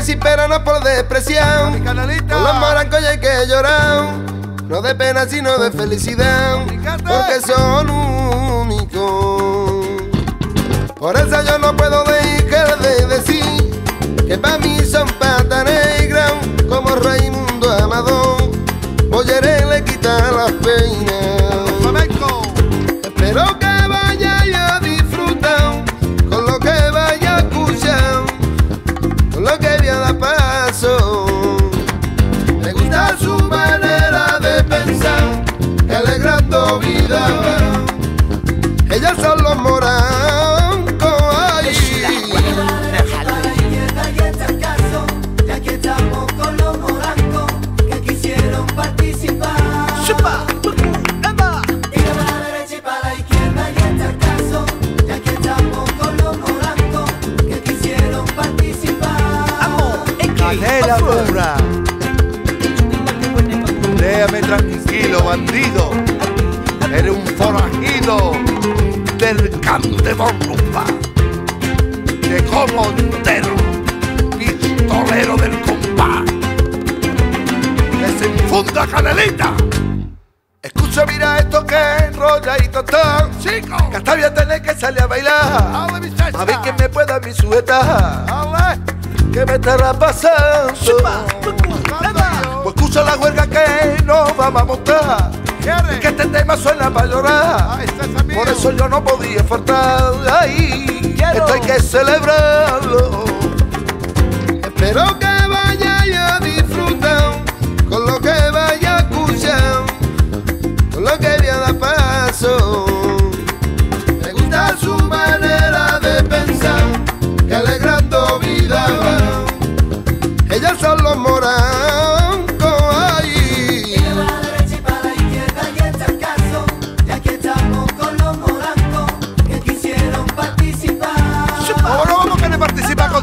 así, pero no por despreciar. Con los morancos ya hay que llorar. No de pena, sino de felicidad. Porque son únicos. Por eso yo no puedo dejar paso. Me gusta su manera de pensar, alegrando vida va. Ellas son Déjame tranquilo, bandido. Eres un forajido del cante Borrumba. De como entero, pistolero del compás. Que se infunda canelita. Escucha, mira esto que enrolladito está. Chico. Que hasta voy a tener que salir a bailar. A ver quién me pueda mi sujetar. ¿Qué me estará pasando? Pues escucha la huelga que nos vamos a montar. Que este tema suena para llorar. Por eso yo no podía faltar. Ay, esto hay que celebrarlo. Espero que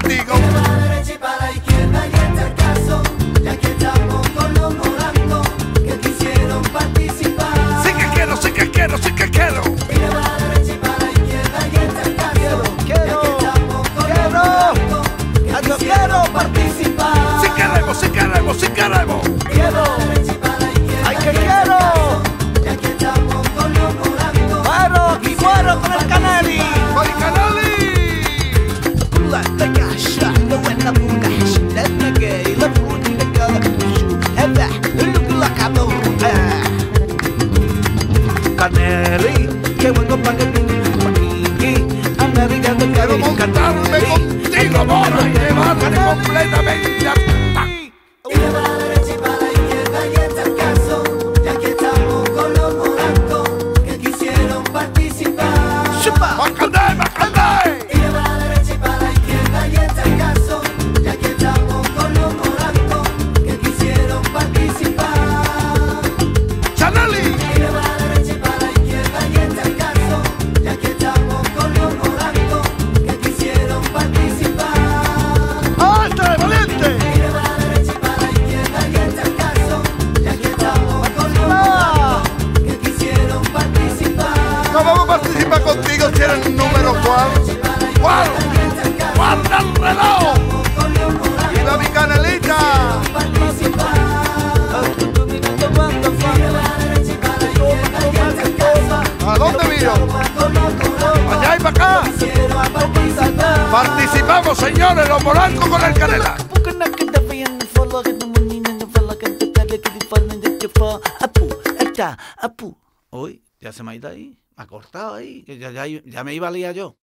Tira para la derecha y para la izquierda y este acaso. Ya que estamos con los morancos que quisieron participar. Sí que quiero, sí que quiero, sí que quiero. Tira para la derecha y para la izquierda y este. Ya que estamos con los morancos que quisieron participar. Sí queremos, sí queremos, sí queremos. Quiero. Quiero montarme contigo, mora, y llevarte completamente hasta Vamos a participar contigo si eres número cuál. ¿Cuál? ¡Guarda el reloj! ¡Viva mi canelita! ¿A dónde miro? ¡Allá y para acá! ¡Participamos, señores, los molancos con el canela! Uy, ya se me ha ido ahí. Cortado ahí. Ya, ya, ya me iba a liar yo.